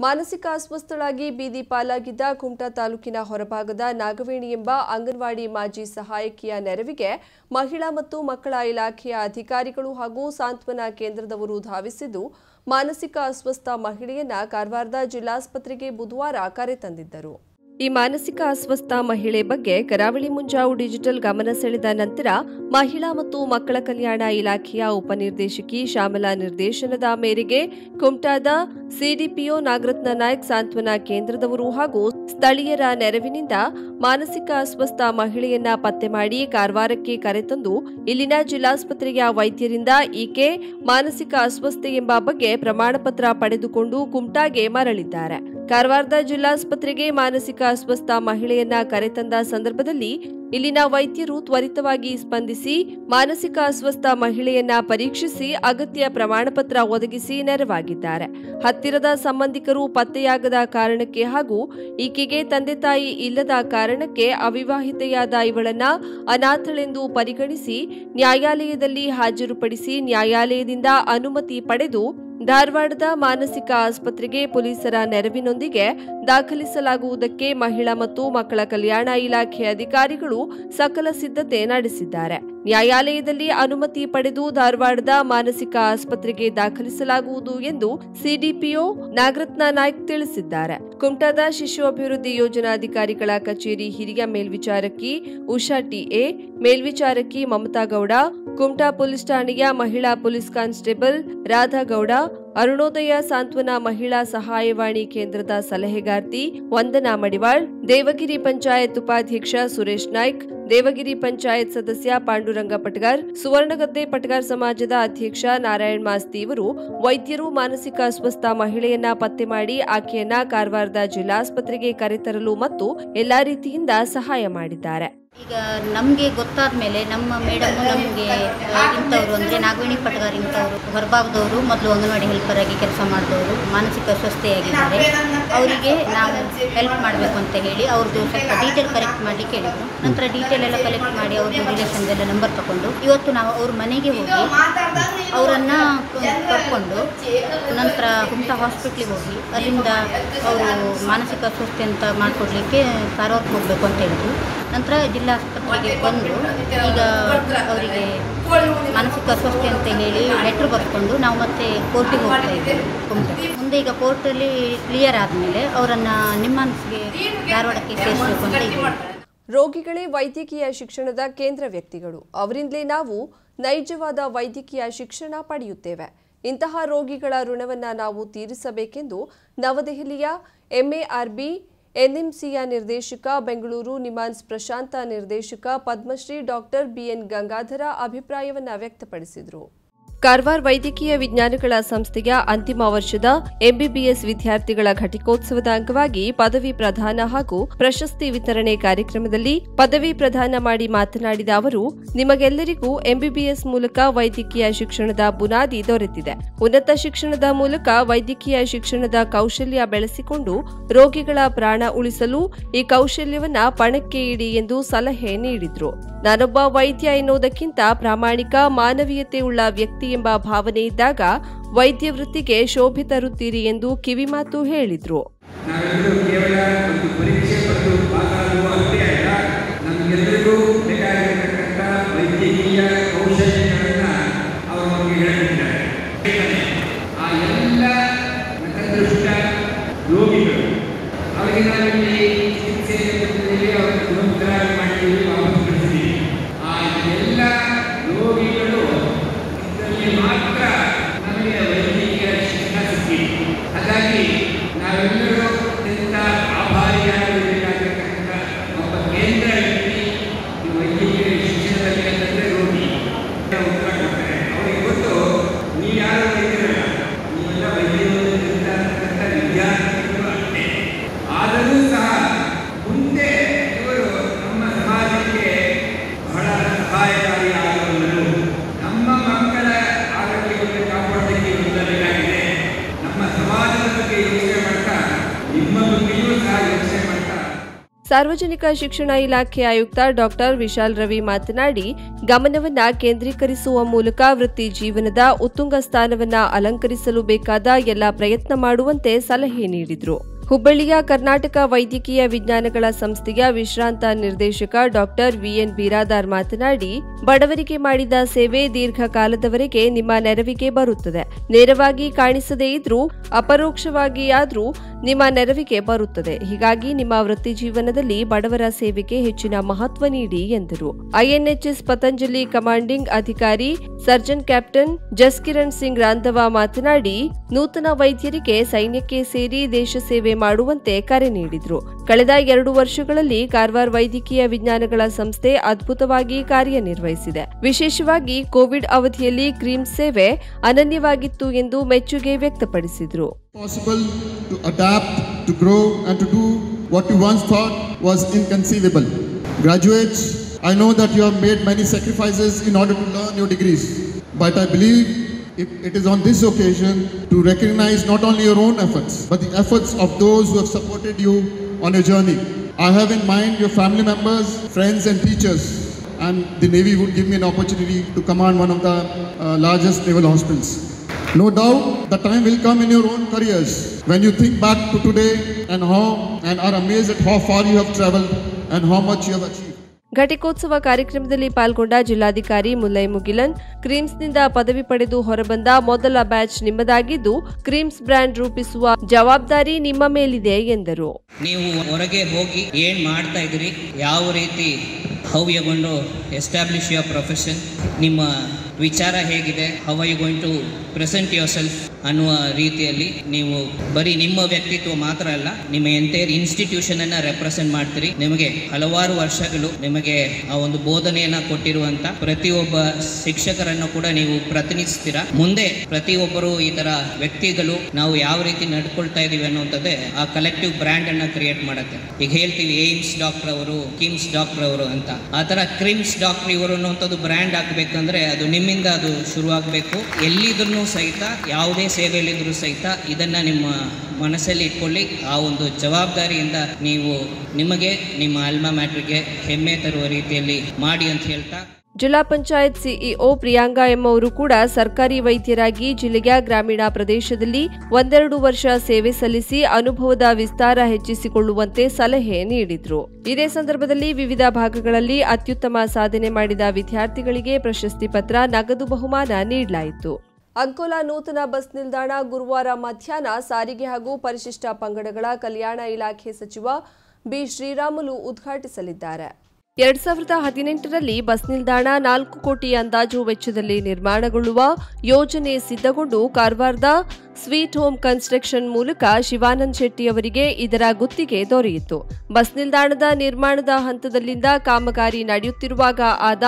ಮಾನಸಿಕ ಅಸ್ವಸ್ಥಳಾಗಿ ಬೀದಿ ಪಾಲಾಗಿದ್ದ ಕುಮಟಾ ತಾಲೂಕಿನ ಹೊರಭಾಗದ ನಾಗವೇಣಿ ಎಂಬ ಅಂಗನವಾಡಿ ಮಾಜಿ ಸಹಾಯಕಿಯ ನೆರವಿಗೆ ಮಹಿಳಾ ಮತ್ತು ಮಕ್ಕಳ ಇಲಾಖೆಯ ಅಧಿಕಾರಿಗಳು ಹಾಗೂ ಸಾಂತ್ವನ ಕೇಂದ್ರದವರು ಧಾವಿಸಿದ್ದು, ಮಾನಸಿಕ ಅಸ್ವಸ್ಥ ಮಹಿಳೆಯನ್ನ ಕಾರವಾರದ ಜಿಲ್ಲಾಸ್ಪತ್ರೆಗೆ ಬುಧವಾರ ಕರೆತಂದಿದ್ದರು ಈ ಮಾನಸಿಕ ಅಸ್ವಸ್ಥ ಮಹಿಳೆ ಬಗ್ಗೆ ಕರಾವಳಿ ಮುಂಜಾವು ಡಿಜಿಟಲ್ ಗಮನ ಸೆಳೆದ ನಂತರ ಮಹಿಳಾ ಮತ್ತು ಮಕ್ಕಳ ಕಲ್ಯಾಣ ಇಲಾಖೆಯ ಉಪನಿರ್ದೇಶಕಿ ಶ್ಯಾಮಲಾ ನಿರ್ದೇಶನದ ಮೇರೆಗೆ ಕುಮಟಾದ ಸಿಡಿಪಿಒ ನಾಗರತ್ನ ನಾಯಕ್ ಸಾಂತ್ವನ ಕೇಂದ್ರದವರು ಹಾಗೂ ಸ್ಥಳೀಯರ ನೆರವಿನಿಂದ ಮಾನಸಿಕ ಅಸ್ವಸ್ಥ ಮಹಿಳೆಯನ್ನ ಪತ್ತೆ ಮಾಡಿ ಕಾರವಾರಕ್ಕೆ ಕರೆತಂದು ಇಲ್ಲಿನ ಜಿಲ್ಲಾಸ್ಪತ್ರೆಯ ವೈದ್ಯರಿಂದ ಈಕೆ ಮಾನಸಿಕ ಅಸ್ವಸ್ಥೆ ಎಂಬ ಬಗ್ಗೆ ಪ್ರಮಾಣ ಪತ್ರ ಪಡೆದುಕೊಂಡು ಕುಮಟಾಗೆ ಮರಳಿದ್ದಾರೆ. ಕಾರವಾರದ ಜಿಲ್ಲಾಸ್ಪತ್ರೆಗೆ ಮಾನಸಿಕ ಅಸ್ವಸ್ಥ ಮಹಿಳೆಯನ್ನ ಕರೆತಂದ ಸಂದರ್ಭದಲ್ಲಿ ಇಲ್ಲಿನ ವೈದ್ಯರು ತ್ವರಿತವಾಗಿ ಸ್ಪಂದಿಸಿ, ಮಾನಸಿಕ ಅಸ್ವಸ್ಥ ಮಹಿಳೆಯನ್ನ ಪರೀಕ್ಷಿಸಿ, ಅಗತ್ಯ ಪ್ರಮಾಣಪತ್ರ ಒದಗಿಸಿ ನೆರವಾಗಿದ್ದಾರೆ. ಹತ್ತಿರದ ಸಂಬಂಧಿಕರು ಪತ್ತೆಯಾಗದ ಕಾರಣಕ್ಕೆ ಹಾಗೂ ಈಕೆಗೆ ತಂದೆ ತಾಯಿ ಇಲ್ಲದ ಕಾರಣಕ್ಕೆ ಅವಿವಾಹಿತೆಯಾದ ಇವಳನ್ನ ಅನಾಥಳೆಂದು ಪರಿಗಣಿಸಿ, ನ್ಯಾಯಾಲಯದಲ್ಲಿ ಹಾಜರುಪಡಿಸಿ ನ್ಯಾಯಾಲಯದಿಂದ ಅನುಮತಿ ಪಡೆದು ಧಾರವಾಡದ ಮಾನಸಿಕ ಆಸ್ಪತ್ರೆಗೆ ಪೊಲೀಸರ ನೆರವಿನೊಂದಿಗೆ ದಾಖಲಿಸಲಾಗುವುದಕ್ಕೆ ಮಹಿಳಾ ಮತ್ತು ಮಕ್ಕಳ ಕಲ್ಯಾಣ ಇಲಾಖೆ ಅಧಿಕಾರಿಗಳು ಸಕಲ ಸಿದ್ಧತೆ ನಡೆಸಿದ್ದಾರೆ. ನ್ಯಾಯಾಲಯದಲ್ಲಿ ಅನುಮತಿ ಪಡೆದು ಧಾರವಾಡದ ಮಾನಸಿಕ ಆಸ್ಪತ್ರೆಗೆ ದಾಖಲಿಸಲಾಗುವುದು ಎಂದು ಸಿಡಿಪಿಒ ನಾಗರತ್ನ ನಾಯ್ಕ್ ತಿಳಿಸಿದ್ದಾರೆ. ಕುಮಟಾದ ಶಿಶು ಅಭಿವೃದ್ಧಿ ಯೋಜನಾಧಿಕಾರಿಗಳ ಕಚೇರಿ ಹಿರಿಯ ಮೇಲ್ವಿಚಾರಕಿ ಉಷಾ ಟಿಎ ಮೇಲ್ವಿಚಾರಕಿ ಮಮತಾ ಗೌಡ, ಕುಮಟಾ ಪೊಲೀಸ್ ಠಾಣೆಯ ಮಹಿಳಾ ಪೊಲೀಸ್ ಕಾನ್ಸ್ಟೇಬಲ್ ರಾಧಾಗೌಡ ಅರುಣೋದಯ ಸಾಂತ್ವನ ಮಹಿಳಾ ಸಹಾಯವಾಣಿ ಕೇಂದ್ರದ ಸಲಹೆಗಾರ್ತಿ ವಂದನಾ ಮಡಿವಾಳ್, ದೇವಗಿರಿ ಪಂಚಾಯತ್ ಉಪಾಧ್ಯಕ್ಷ ಸುರೇಶ್ ನಾಯ್ಕ್, ದೇವಗಿರಿ ಪಂಚಾಯತ್ ಸದಸ್ಯ ಪಾಂಡುರಂಗ ಪಟಗಾರ್, ಸುವರ್ಣಗದ್ದೆ ಪಟಗಾರ್ ಸಮಾಜದ ಅಧ್ಯಕ್ಷ ನಾರಾಯಣ್ ಮಾಸ್ತಿ ಇವರು ವೈದ್ಯರು ಮಾನಸಿಕ ಅಸ್ವಸ್ಥ ಮಹಿಳೆಯನ್ನ ಪತ್ತೆ ಮಾಡಿ ಆಕೆಯನ್ನ ಕಾರವಾರದ ಜಿಲ್ಲಾಸ್ಪತ್ರೆಗೆ ಕರೆತರಲು ಮತ್ತು ಎಲ್ಲಾ ರೀತಿಯಿಂದ ಸಹಾಯ ಮಾಡಿದ್ದಾರೆ. ಈಗ ನಮಗೆ ಗೊತ್ತಾದ ಮೇಲೆ ನಮ್ಮ ಮೇಡಮ್ ನಮಗೆ ಇಂಥವ್ರು ಅಂದರೆ ನಾಗವೇಣಿ ಪಟಗಾರ್ ಇಂಥವ್ರು, ಹೊರಭಾಗದವರು ಮೊದಲು ಅಂಗನವಾಡಿ ಹೆಲ್ಪರ್ ಆಗಿ ಕೆಲಸ ಮಾಡಿದವರು, ಮಾನಸಿಕ ಅಸ್ವಸ್ಥೆಯಾಗಿದ್ದಾರೆ. ಅವರಿಗೆ ನಾವು ಹೆಲ್ಪ್ ಮಾಡಬೇಕು ಅಂತ ಹೇಳಿ ಅವ್ರದ್ದು ಸ್ವಲ್ಪ ಡೀಟೇಲ್ ಕಲೆಕ್ಟ್ ಮಾಡಿ ಕೇಳಿದ್ರು ನಂತರ ಡೀಟೇಲ್ ಎಲ್ಲ ಕಲೆಕ್ಟ್ ಮಾಡಿ ಅವ್ರದ್ದು ರಿಲೇಷನ್ದೆಲ್ಲ ನಂಬರ್ ತಗೊಂಡು ಇವತ್ತು ನಾವು ಅವ್ರ ಮನೆಗೆ ಹೋಗಿ ಅವರನ್ನು ಕರ್ಕೊಂಡು ನಂತರ ಕುಮಟ ಹಾಸ್ಪಿಟ್ಲಿಗೆ ಹೋಗಿ, ಅಲ್ಲಿಂದ ಅವರು ಮಾನಸಿಕ ಅಸ್ವಸ್ಥೆ ಅಂತ ಮಾಡಿಕೊಡ್ಲಿಕ್ಕೆ ಕಾರವಾರಕ್ಕೆ ಹೋಗಬೇಕು ಅಂತ ಹೇಳಿದ್ರು. ನಂತರ ಜಿಲ್ಲಾ ಆಸ್ಪತ್ರೆಗೆ ಬಂದು ಈಗ ಅವರಿಗೆ ಮಾನಸಿಕ ಅಸ್ವಸ್ಥೆ ಅಂತ ಹೇಳಿ ಲೆಟ್ರ್ ಬರ್ಕೊಂಡು ನಾವು ಮತ್ತೆ ಕೋರ್ಟಿಗೆ ಹೋಗ್ತಾ ಇದ್ದೀವಿ ಮುಂದೆ ಈಗ ಕೋರ್ಟಲ್ಲಿ ಕ್ಲಿಯರ್ ಆದಮೇಲೆ ಅವರನ್ನು ನಿಮ್ಮಾನ್ಸ್ಗೆ ಧಾರವಾಡಕ್ಕೆ ಸೇರಿಸಬೇಕು ಅಂತ ರೋಗಿಗಳೇ ವೈದ್ಯಕೀಯ ಶಿಕ್ಷಣದ ಕೇಂದ್ರ ವ್ಯಕ್ತಿಗಳು. ಅವರಿಂದಲೇ ನಾವು ನೈಜವಾದ ವೈದ್ಯಕೀಯ ಶಿಕ್ಷಣ ಪಡೆಯುತ್ತೇವೆ. ಇಂತಹ ರೋಗಿಗಳ ಋಣವನ್ನು ನಾವು ತೀರಿಸಬೇಕೆಂದು ನವದೆಹಲಿಯ ಎಂಎಆರ್ಬಿ ಎನ್ಎಂಸಿಯ ನಿರ್ದೇಶಕ, ಬೆಂಗಳೂರು ನಿಮಾನ್ಸ್ ಪ್ರಶಾಂತ ನಿರ್ದೇಶಕ ಪದ್ಮಶ್ರೀ ಡಾಕ್ಟರ್ ಬಿಎನ್ ಗಂಗಾಧರ ಅಭಿಪ್ರಾಯವನ್ನು ವ್ಯಕ್ತಪಡಿಸಿದರು. ಕಾರವಾರ ವೈದ್ಯಕೀಯ ವಿಜ್ಞಾನಗಳ ಸಂಸ್ಥೆಯ ಅಂತಿಮ ವರ್ಷದ ಎಂಬಿಬಿಎಸ್ ವಿದ್ಯಾರ್ಥಿಗಳ ಘಟಿಕೋತ್ಸವದ ಅಂಗವಾಗಿ ಪದವಿ ಪ್ರದಾನ ಹಾಗೂ ಪ್ರಶಸ್ತಿ ವಿತರಣೆ ಕಾರ್ಯಕ್ರಮದಲ್ಲಿ ಪದವಿ ಪ್ರದಾನ ಮಾಡಿ ಮಾತನಾಡಿದ ಅವರು, ನಿಮಗೆಲ್ಲರಿಗೂ ಎಂಬಿಬಿಎಸ್ ಮೂಲಕ ವೈದ್ಯಕೀಯ ಶಿಕ್ಷಣದ ಬುನಾದಿ ದೊರೆತಿದೆ. ಉನ್ನತ ಶಿಕ್ಷಣದ ಮೂಲಕ ವೈದ್ಯಕೀಯ ಶಿಕ್ಷಣದ ಕೌಶಲ್ಯ ಬೆಳೆಸಿಕೊಂಡು ರೋಗಿಗಳ ಪ್ರಾಣ ಉಳಿಸಲು ಈ ಕೌಶಲ್ಯವನ್ನ ಪಣಕ್ಕೆ ಇಡಿ ಎಂದು ಸಲಹೆ ನೀಡಿದ್ರು. ನಾನೊಬ್ಬ ವೈದ್ಯ ಎನ್ನುವುದಕ್ಕಿಂತ ಪ್ರಾಮಾಣಿಕ ಮಾನವೀಯತೆ ಉಳ್ಳ ವ್ಯಕ್ತಿ ಎಂಬ ಭಾವನೆ ಇದ್ದಾಗ ವೈದ್ಯ ವೃತ್ತಿಗೆ ಶೋಭೆ ತರುತ್ತೀರಿ ಎಂದು ಕಿವಿಮಾತು ಹೇಳಿದ್ರು ನಾವೆಲ್ಲರೂ ಕೇವಲ ಒಂದು ಪರೀಕ್ಷೆ ಪಟ್ಟು ಪಾಸಾಗುವ ಅಷ್ಟೇ ಅಲ್ಲ ನಮಗೆಲ್ಲರಿಗೂ ಬೇಕಾಗಿರತಕ್ಕಂಥ ವೈದ್ಯಕೀಯ ಕೌಶಲ್ಯಗಳನ್ನು ಅವರು ನಮಗೆ ಹೇಳಿದ್ದಾರೆ ಆ ಎಲ್ಲ ನತದೃಷ್ಟ ರೋಗಿಗಳು ಅವರಿಗೆ ನಾವಿಲ್ಲಿ ಚಿಕಿತ್ಸೆ ಪದ್ಧತಿಯಲ್ಲಿ ಅವರನ್ನು ಗುಣಮುಖರಾಗಿ ಮಾಡಿದ್ದೀವಿ ವಾಪಸ್ ಕಳಿಸಿದ್ದೀವಿ ಆ ಎಲ್ಲ ರೋಗಿಗಳು ಇದರಲ್ಲಿ ಮಾತ್ರ ನಮಗೆ ವೈದ್ಯಕೀಯ ಶಿಕ್ಷಣ ಸಿಕ್ಕಿದೆ ಹಾಗಾಗಿ ನಾವೆಲ್ಲರೂ ಅತ್ಯಂತ ಆಭಾರಿಯಾಗಿರಬೇಕಾಗಿರ್ತಕ್ಕಂಥ ಒಬ್ಬ ಕೇಂದ್ರ ವ್ಯಕ್ತಿ ಈ ವೈದ್ಯಕೀಯ ಶಿಕ್ಷಣದಲ್ಲಿ ಅಂತಂದರೆ ರೋಗಿ ಉತ್ತರ ಕೊಡ್ತಾರೆ ಅವರಿಗೆ ಗೊತ್ತು ನೀವು ಯಾರು ವೈದ್ಯರಲ್ಲ ನೀವೆಲ್ಲ ವೈದ್ಯರಿರ್ತಕ್ಕಂಥ ವಿದ್ಯಾರ್ಥಿಗಳು ಅಷ್ಟೇ ಆದರೂ ಸಹ ಮುಂದೆ ಇವರು ನಮ್ಮ ಸಮಾಜಕ್ಕೆ ಬಹಳ ಸಹಾಯಕಾರಿಯಾಗಬಲ್ಲರು ನಮ್ಮ ಮಕ್ಕಳ ಆರೋಗ್ಯವನ್ನು ಕಾಪಾಡೋದಕ್ಕೆ ಇರಬೇಕಾಗಿದೆ ನಮ್ಮ ಸಮಾಜದ ಬಗ್ಗೆ ಯೋಚನೆ ಮಾಡ್ತಾ ಸಾರ್ವಜನಿಕ ಶಿಕ್ಷಣ ಇಲಾಖೆ ಆಯುಕ್ತ ಡಾಕ್ಟರ್ ವಿಶಾಲ್ ರವಿ ಮಾತನಾಡಿ, ಗಮನವನ್ನ ಕೇಂದ್ರೀಕರಿಸುವ ಮೂಲಕ ವೃತ್ತಿ ಜೀವನದ ಉತ್ತುಂಗ ಸ್ಥಾನವನ್ನ ಅಲಂಕರಿಸಲು ಬೇಕಾದ ಎಲ್ಲ ಪ್ರಯತ್ನ ಮಾಡುವಂತೆ ಸಲಹೆ ನೀಡಿದರು. ಹುಬ್ಬಳ್ಳಿಯ ಕರ್ನಾಟಕ ವೈದ್ಯಕೀಯ ವಿಜ್ಞಾನಗಳ ಸಂಸ್ಥೆಯ ವಿಶ್ರಾಂತ ನಿರ್ದೇಶಕ ಡಾಕ್ಟರ್ ವಿಎನ್ ಬಿರಾದಾರ್ ಮಾತನಾಡಿ, ಬಡವರಿಗೆ ಮಾಡಿದ ಸೇವೆ ದೀರ್ಘಕಾಲದವರೆಗೆ ನಿಮ್ಮ ನೆರವಿಗೆ ಬರುತ್ತದೆ. ನೇರವಾಗಿ ಕಾಣಿಸದೇ ಇದ್ರೂ, ಅಪರೋಕ್ಷವಾಗಿಯಾದ್ರೂ ನಿಮ್ಮ ನೆರವಿಗೆ ಬರುತ್ತದೆ. ಹೀಗಾಗಿ ನಿಮ್ಮ ವೃತ್ತಿ ಜೀವನದಲ್ಲಿ ಬಡವರ ಸೇವೆಗೆ ಹೆಚ್ಚಿನ ಮಹತ್ವ ನೀಡಿ ಎಂದರು. ಐಎನ್ಎಚ್ಎಸ್ ಪತಂಜಲಿ ಕಮಾಂಡಿಂಗ್ ಅಧಿಕಾರಿ, ಸರ್ಜನ್ ಕ್ಯಾಪ್ಟನ್ ಜಸ್ಕಿರಣ್ ಸಿಂಗ್ ರಾಂಧವ ಮಾತನಾಡಿ, ನೂತನ ವೈದ್ಯರಿಗೆ ಸೈನ್ಯಕ್ಕೆ ಸೇರಿ ದೇಶ ಸೇವೆ ಮಾಡುವಂತೆ ಕರೆ ನೀಡಿದ್ರು ಕಳೆದ ಎರಡು ವರ್ಷಗಳಲ್ಲಿ ಕಾರವಾರ ವೈದ್ಯಕೀಯ ವಿಜ್ಞಾನಗಳ ಸಂಸ್ಥೆ ಅದ್ಭುತವಾಗಿ ಕಾರ್ಯನಿರ್ವಹಿಸಿದೆ ವಿಶೇಷವಾಗಿ ಕೋವಿಡ್ ಅವಧಿಯಲ್ಲಿ ಕ್ರೀಮ್ ಸೇವೆ ಅನನ್ಯವಾಗಿತ್ತು ಎಂದು ಮೆಚ್ಚುಗೆ ವ್ಯಕ್ತಪಡಿಸಿದರು. Graduates, I know that you have made many sacrifices in order to learn your degrees, but I believe it, is on this occasion to recognize not only your own efforts, but the efforts of those who have supported you on your journey. I have in mind your family members, friends, and teachers, and the Navy would give me an opportunity to command one of the uh, largest naval hospitals. No doubt, the time will come in your own careers when you think back to today and how and are amazed at how far you have traveled and how much you have achieved. ಘಟಿಕೋತ್ಸವ ಕಾರ್ಯಕ್ರಮದಲ್ಲಿ ಪಾಲ್ಗೊಂಡ ಜಿಲ್ಲಾಧಿಕಾರಿ ಮುಲ್ಲೈ ಮುಗಿಲನ್, ಕ್ರೀಮ್ಸ್ನಿಂದ ಪದವಿ ಪಡೆದು ಹೊರಬಂದ ಮೊದಲ batch ನಿಮ್ಮದಾಗಿದ್ದು, creams brand ರೂಪಿಸುವ ಜವಾಬ್ದಾರಿ ನಿಮ್ಮ ಮೇಲಿದೆ ಎಂದರು. ನೀವು ಹೊರಗೆ ಹೋಗಿ ಏನು ಮಾಡ್ತಾ ಇದ್ರಿ ಯಾವ ರೀತಿ ಹವ್ಯಗೊಂಡು ಎಸ್ಟಾಬ್ಲಿಷ್ ಯುವರ್ ಪ್ರೊಫೆಷನ್, ನಿಮ್ಮ ವಿಚಾರ ಹೇಗಿದೆ how you going to present yourself ಅನ್ನುವ ರೀತಿಯಲ್ಲಿ ನೀವು ಬರೀ ನಿಮ್ಮ ವ್ಯಕ್ತಿತ್ವ ಮಾತ್ರ ಅಲ್ಲ, ನಿಮ್ಮ ಎಂಟೈರ್ ಇನ್ಸ್ಟಿಟ್ಯೂಷನ್ ಅನ್ನ ರೆಪ್ರೆಸೆಂಟ್ ಮಾಡ್ತೀರಿ. ನಿಮಗೆ ಹಲವಾರು ವರ್ಷಗಳು ನಿಮಗೆ ಆ ಒಂದು ಬೋಧನೆಯನ್ನ ಕೊಟ್ಟಿರುವಂತ ಪ್ರತಿಯೊಬ್ಬ ಶಿಕ್ಷಕರನ್ನು ಕೂಡ ನೀವು ಪ್ರತಿನಿಧಿಸ್ತೀರಾ? ಮುಂದೆ ಪ್ರತಿಯೊಬ್ಬರು ಈ ತರ ವ್ಯಕ್ತಿಗಳು ನಾವು ಯಾವ ರೀತಿ ನಡ್ಕೊಳ್ತಾ ಇದೀವಿ ಅನ್ನುವಂಥದ್ದೇ ಆ ಕಲೆಕ್ಟಿವ್ ಬ್ರ್ಯಾಂಡ್ ಅನ್ನ ಕ್ರಿಯೇಟ್ ಮಾಡುತ್ತೆ. ಈಗ ಹೇಳ್ತೀವಿ ಏಮ್ಸ್ ಡಾಕ್ಟರ್ ಅವರು, ಕಿಮ್ಸ್ ಡಾಕ್ಟರ್ ಅವರು ಅಂತ. ಆ ತರ ಕ್ರಿಮ್ಸ್ ಡಾಕ್ಟರ್ ಇವರು ಅನ್ನುವಂಥದ್ದು ಬ್ರ್ಯಾಂಡ್ ಹಾಕ್ಬೇಕಂದ್ರೆ ಅದು ನಿಮ್ಮಿಂದ ಅದು ಶುರುವಾಗಬೇಕು. ಎಲ್ಲಿದ್ರು ಸಹಿತ ಯಾವುದೇ ಸೇವೆಯಲ್ಲಿದ್ರೂ ಸಹಿತ ಇದನ್ನ ನಿಮ್ಮ ಮನಸ್ಸಲ್ಲಿ ಇಟ್ಕೊಳ್ಳಿ. ಆ ಒಂದು ಜವಾಬ್ದಾರಿಯಿಂದ ನೀವು ನಿಮಗೆ, ನಿಮ್ಮ ಅಲ್ಮಾ ಮ್ಯಾಟ್ರಿಗೆ ಹೆಮ್ಮೆ ತರುವ ರೀತಿಯಲ್ಲಿ ಮಾಡಿ ಅಂತ ಹೇಳ್ತಾ. ಜಿಲ್ಲಾ ಪಂಚಾಯತ್ ಸಿಇಒ ಪ್ರಿಯಾಂಕಾ ಎಂಬವರು ಕೂಡ ಸರ್ಕಾರಿ ವೈದ್ಯರಾಗಿ ಜಿಲ್ಲೆಯ ಗ್ರಾಮೀಣ ಪ್ರದೇಶದಲ್ಲಿ ಒಂದೆರಡು ವರ್ಷ ಸೇವೆ ಸಲ್ಲಿಸಿ ಅನುಭವದ ವಿಸ್ತಾರ ಹೆಚ್ಚಿಸಿಕೊಳ್ಳುವಂತೆ ಸಲಹೆ ನೀಡಿದ್ರು. ಇದೇ ಸಂದರ್ಭದಲ್ಲಿ ವಿವಿಧ ಭಾಗಗಳಲ್ಲಿ ಅತ್ಯುತ್ತಮ ಸಾಧನೆ ಮಾಡಿದ ವಿದ್ಯಾರ್ಥಿಗಳಿಗೆ ಪ್ರಶಸ್ತಿ ಪತ್ರ, ನಗದು ಬಹುಮಾನ ನೀಡಲಾಯಿತು. ಅಂಕೋಲಾ ನೂತನ ಬಸ್ ನಿಲ್ದಾಣ ಗುರುವಾರ ಮಧ್ಯಾಹ್ನ ಸಾರಿಗೆ ಹಾಗೂ ಪರಿಶಿಷ್ಟ ಪಂಗಡಗಳ ಕಲ್ಯಾಣ ಇಲಾಖೆ ಸಚಿವ ಬಿ ಶ್ರೀರಾಮುಲು ಉದ್ಘಾಟಿಸಲಿದ್ದಾರೆ. ಎರಡ್ ಸಾವಿರದ ಹದಿನೆಂಟರಲ್ಲಿ ಬಸ್ ನಿಲ್ದಾಣ ನಾಲ್ಕು ಕೋಟಿ ಅಂದಾಜು ವೆಚ್ಚದಲ್ಲಿ ನಿರ್ಮಾಣಗೊಳ್ಳುವ ಯೋಜನೆ ಸಿದ್ಧಗೊಂಡು ಕಾರವಾರದ ಸ್ವೀಟ್ ಹೋಮ್ ಕನ್ಸ್ಟ್ರಕ್ಷನ್ ಮೂಲಕ ಶಿವಾನಂದ್ ಶೆಟ್ಟಿ ಅವರಿಗೆ ಇದರ ಗುತ್ತಿಗೆ ದೊರೆಯಿತು. ಬಸ್ ನಿಲ್ದಾಣದ ನಿರ್ಮಾಣದ ಹಂತದಲ್ಲಿಂದ ಕಾಮಗಾರಿ ನಡೆಯುತ್ತಿರುವಾಗ ಆದ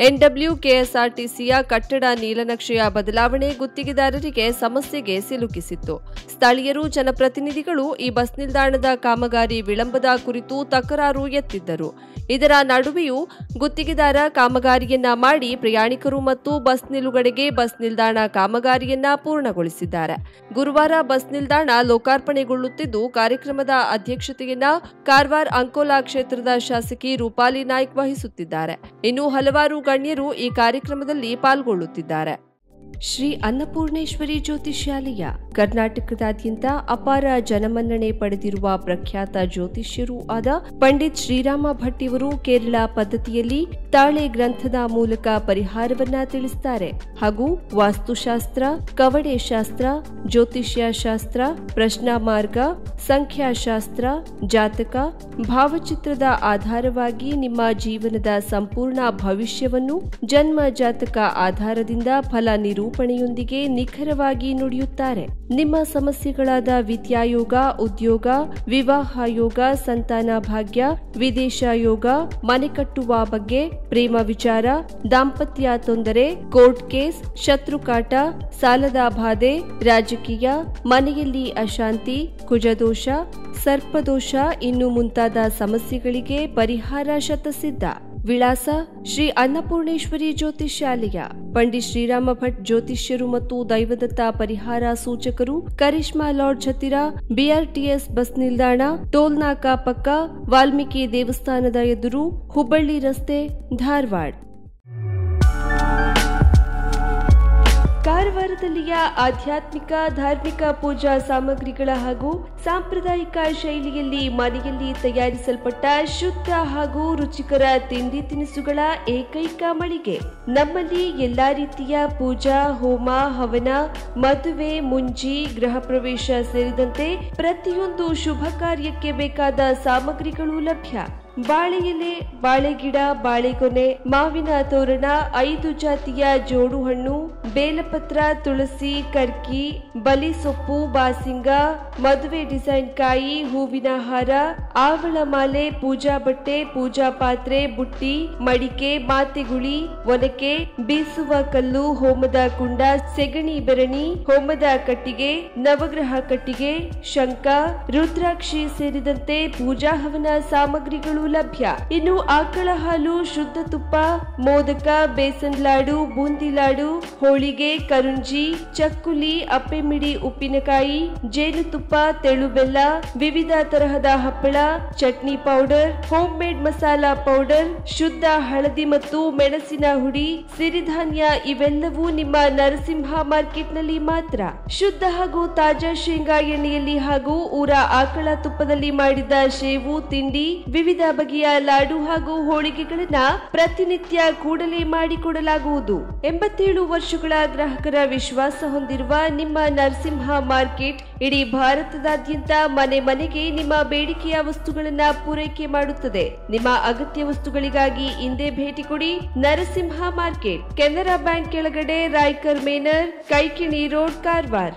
ಎನ್ಡಬ್ಲ್ಯೂ ಕೆಎಸ್ಆರ್ಟಿಸಿಯ ಕಟ್ಟಡ ನೀಲನಕ್ಷೆಯ ಬದಲಾವಣೆ ಗುತ್ತಿಗೆದಾರರಿಗೆ ಸಮಸ್ಯೆಗೆ ಸಿಲುಕಿಸಿತ್ತು. ಸ್ಥಳೀಯರು ಜನಪ್ರತಿನಿಧಿಗಳು ಈ ಬಸ್ ನಿಲ್ದಾಣದ ಕಾಮಗಾರಿ ವಿಳಂಬದ ಕುರಿತು ತಕರಾರು ಎತ್ತಿದ್ದರು. ಇದರ ನಡುವೆಯೂ ಗುತ್ತಿಗೆದಾರ ಕಾಮಗಾರಿಯನ್ನ ಮಾಡಿ ಪ್ರಯಾಣಿಕರು ಮತ್ತು ಬಸ್ ನಿಲುಗಡೆಗೆ ಬಸ್ ನಿಲ್ದಾಣ ಕಾಮಗಾರಿಯನ್ನ ಪೂರ್ಣಗೊಳಿಸಿದ್ದಾರೆ. ಗುರುವಾರ ಬಸ್ ನಿಲ್ದಾಣ ಲೋಕಾರ್ಪಣೆಗೊಳ್ಳುತ್ತಿದ್ದು, ಕಾರ್ಯಕ್ರಮದ ಅಧ್ಯಕ್ಷತೆಯನ್ನ ಕಾರವಾರ ಅಂಕೋಲಾ ಕ್ಷೇತ್ರದ ಶಾಸಕಿ ರೂಪಾಲಿ ನಾಯ್ಕ್ ವಹಿಸುತ್ತಿದ್ದಾರೆ. ಇನ್ನು ಹಲವಾರು ಗಣ್ಯರು ಈ ಕಾರ್ಯಕ್ರಮದಲ್ಲಿ ಪಾಲ್ಗೊಳ್ಳುತ್ತಿದ್ದಾರೆ. ಶ್ರೀ ಅನ್ನಪೂರ್ಣೇಶ್ವರಿ ಜ್ಯೋತಿಷ್ಯಾಲಯ. ಕರ್ನಾಟಕದಾದ್ಯಂತ ಅಪಾರ ಜನಮನ್ನಣೆ ಪಡೆದಿರುವ ಪ್ರಖ್ಯಾತ ಜ್ಯೋತಿಷ್ಯರೂ ಆದ ಪಂಡಿತ್ ಶ್ರೀರಾಮ ಭಟ್ಟಿಯವರು ಕೇರಳ ಪದ್ಧತಿಯಲ್ಲಿ ತಾಳೆ ಗ್ರಂಥದ ಮೂಲಕ ಪರಿಹಾರವನ್ನ ತಿಳಿಸುತ್ತಾರೆ ಹಾಗೂ ವಾಸ್ತುಶಾಸ್ತ್ರ ಕವಡೆ ಶಾಸ್ತ್ರ ಜ್ಯೋತಿಷ್ಯ ಶಾಸ್ತ್ರ ಪ್ರಶ್ನಾ ಮಾರ್ಗ ಸಂಖ್ಯಾಶಾಸ್ತ್ರ, ಜಾತಕ, ಭಾವಚಿತ್ರದ ಆಧಾರವಾಗಿ ನಿಮ್ಮ ಜೀವನದ ಸಂಪೂರ್ಣ ಭವಿಷ್ಯವನ್ನು ಜನ್ಮ ಜಾತಕ ಆಧಾರದಿಂದ ಫಲ ನಿರೂಪಣೆಯೊಂದಿಗೆ ನಿಖರವಾಗಿ ನುಡಿಯುತ್ತಾರೆ. ನಿಮ್ಮ ಸಮಸ್ಯೆಗಳಾದ ವಿದ್ಯಾಯೋಗ, ಉದ್ಯೋಗ ವಿವಾಹ ಯೋಗ ಸಂತಾನ ಭಾಗ್ಯ ವಿದೇಶ ಯೋಗ ಮನೆ ಕಟ್ಟುವ ಬಗ್ಗೆ ಪ್ರೇಮ ವಿಚಾರ, ದಾಂಪತ್ಯ ತೊಂದರೆ, ಕೋರ್ಟ್ ಕೇಸ್ ಶತ್ರುಕಾಟ ಸಾಲದ ಬಾಧೆ, ರಾಜಕೀಯ, ಮನೆಯಲ್ಲಿ ಅಶಾಂತಿ, ಕುಜದೋಷ, ಸರ್ಪದೋಷ ಇನ್ನು ಮುಂತಾದ ಸಮಸ್ಯೆಗಳಿಗೆ ಪರಿಹಾರ ಶತಸಿದ್ಧ. ವಿಳಾಸ ಶ್ರೀ ಅನ್ನಪೂರ್ಣೇಶ್ವರಿ ಜ್ಯೋತಿಷ್ಯಾಲಯ, ಪಂಡಿತ್ ಶ್ರೀರಾಮ ಭಟ್ ಜ್ಯೋತಿಷ್ಯರು ಮತ್ತು ದೈವದತ್ತ ಪರಿಹಾರ ಸೂಚಕರು, ಕರಿಷ್ಮಾ ಲಾಡ್ಜ್ ಹತ್ತಿರ ಬಿಆರ್ಟಿಎಸ್ ಬಸ್ ನಿಲ್ದಾಣ ಟೋಲ್ನಾಕಾ ಪಕ್ಕ ವಾಲ್ಮೀಕಿ ದೇವಸ್ಥಾನದ ಎದುರು ಹುಬ್ಬಳ್ಳಿ ರಸ್ತೆ, ಧಾರವಾಡ. ಕಾರವಾರದಲ್ಲಿಯ ಆಧ್ಯಾತ್ಮಿಕ, ಧಾರ್ಮಿಕ ಪೂಜಾ ಸಾಮಗ್ರಿಗಳ ಹಾಗೂ ಸಾಂಪ್ರದಾಯಿಕ ಶೈಲಿಯಲ್ಲಿ ಮನೆಯಲ್ಲಿ ತಯಾರಿಸಲ್ಪಟ್ಟ ಶುದ್ಧ ಹಾಗೂ ರುಚಿಕರ ತಿಂಡಿ ತಿನಿಸುಗಳ ಏಕೈಕ ಮಳಿಗೆ. ನಮ್ಮಲ್ಲಿ ಎಲ್ಲಾ ರೀತಿಯ ಪೂಜಾ, ಹೋಮ, ಹವನ, ಮದುವೆ, ಮುಂಜಿ, ಗೃಹ ಪ್ರವೇಶ ಸೇರಿದಂತೆ ಪ್ರತಿಯೊಂದು ಶುಭ ಕಾರ್ಯಕ್ಕೆ ಬೇಕಾದ ಸಾಮಗ್ರಿಗಳು ಲಭ್ಯ. ಬಾಳೆ ಎಲೆ ಬಾಳೆಗಿಡ, ಬಾಳೆಗೊನೆ, ಮಾವಿನ ತೋರಣ, ಐದು ಜಾತಿಯ ಜೋಡು ಹಣ್ಣು ಬೇಲಪತ್ರ, ತುಳಸಿ, ಕರ್ಕಿ, ಬಲಿ ಸೊಪ್ಪು, ಬಾಸಿಂಗ, ಮದುವೆ ಡಿಸೈನ್ ಕಾಯಿ, ಹೂವಿನ ಹಾರ, ಆವಳ ಮಾಲೆ, ಪೂಜಾ ಬಟ್ಟೆ, ಪೂಜಾ ಪಾತ್ರೆ, ಬುಟ್ಟಿ, ಮಡಿಕೆ, ಮಾತೆಗುಳಿ, ಒನಕೆ, ಬೀಸುವ ಕಲ್ಲು, ಹೋಮದ ಕುಂಡ, ಸೆಗಣಿ ಬೆರಣಿ, ಹೋಮದ ಕಟ್ಟಿಗೆ, ನವಗ್ರಹ ಕಟ್ಟಿಗೆ ಶಂಕ ರುದ್ರಾಕ್ಷಿ ಸೇರಿದಂತೆ ಪೂಜಾ ಹವನ ಸಾಮಗ್ರಿಗಳು ಲಭ್ಯ ಇನ್ನು ಆಕಳ ಹಾಲು, ಶುದ್ಧ ತುಪ್ಪ, ಮೋದಕ, ಬೇಸನ್ ಲಾಡು, ಬೂಂದಿ ಲಾಡು, ಹೋಳಿಗೆ, ಕರುಂಜಿ, ಚಕ್ಕುಲಿ, ಅಪ್ಪೆಮಿಡಿ ಉಪ್ಪಿನಕಾಯಿ ಜೇನುತುಪ್ಪ ತೆಳು ಬೆಲ್ಲ, ವಿವಿಧ ತರಹದ ಹಪ್ಪಳ, chutney powder, home made masala powder, ಶುದ್ಧ ಹಳದಿ ಮತ್ತು ಮೆಣಸಿನ ಹುಡಿ, ಸಿರಿಧಾನ್ಯ ಇವೆಲ್ಲವೂ ನಿಮ್ಮ ನರಸಿಂಹ ಮಾರ್ಕೆಟ್ನಲ್ಲಿ ಮಾತ್ರ. ಶುದ್ಧ ಹಾಗೂ ತಾಜಾ ಶೇಂಗಾ ಎಣ್ಣೆಯಲ್ಲಿ ಹಾಗೂ ಊರ ಆಕಳ ತುಪ್ಪದಲ್ಲಿ ಮಾಡಿದ ಶೇವು, ತಿಂಡಿ, ವಿವಿಧ ಬಗೆಯ ಲಾಡು ಹಾಗೂ ಹೋಳಿಗೆಗಳನ್ನ ಪ್ರತಿನಿತ್ಯ ಕೂಡಲೇ ಮಾಡಿಕೊಡಲಾಗುವುದು. ಎಂಬತ್ತೇಳು ವರ್ಷಗಳ ಗ್ರಾಹಕರ ವಿಶ್ವಾಸ ಹೊಂದಿರುವ ನಿಮ್ಮ ನರಸಿಂಹ ಮಾರ್ಕೆಟ್ ಇಡೀ ಭಾರತದಾದ್ಯಂತ ಮನೆ ಮನೆಗೆ ನಿಮ್ಮ ಬೇಡಿಕೆಯ ವಸ್ತುಗಳನ್ನ ಪೂರೈಕೆ ಮಾಡುತ್ತದೆ. ನಿಮ್ಮ ಅಗತ್ಯ ವಸ್ತುಗಳಿಗಾಗಿ ಹಿಂದೆ ಭೇಟಿ ಕೊಡಿ. ನರಸಿಂಹ ಮಾರ್ಕೆಟ್, ಕೆನರಾ ಬ್ಯಾಂಕ್ ಕೆಳಗಡೆ ರಾಯ್ಕರ್ ಮೇನರ್, ಕೈಕಿಣಿ ರೋಡ್, ಕಾರವಾರ್.